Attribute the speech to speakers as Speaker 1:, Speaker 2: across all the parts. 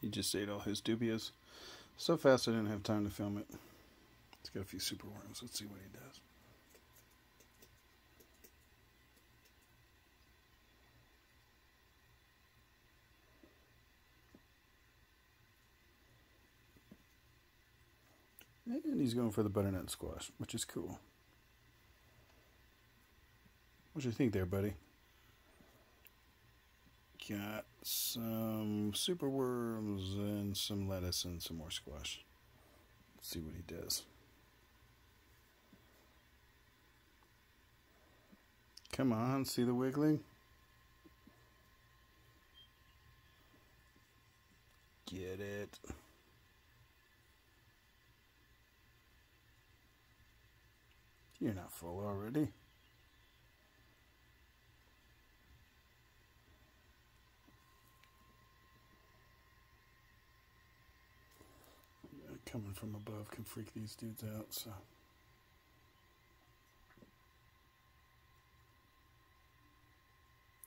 Speaker 1: He just ate all his dubias so fast I didn't have time to film it. It's got a few super worms. Let's see what he does. And he's going for the butternut squash, which is cool. What do you think there, buddy? Got some super worms and some lettuce and some more squash. Let's see what he does. Come on, see the wiggling? Get it. You're not full already. Coming from above can freak these dudes out, so.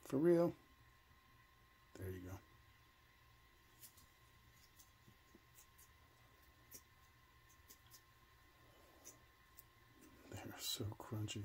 Speaker 1: For real? There you go. They're so crunchy.